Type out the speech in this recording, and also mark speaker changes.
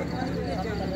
Speaker 1: やったー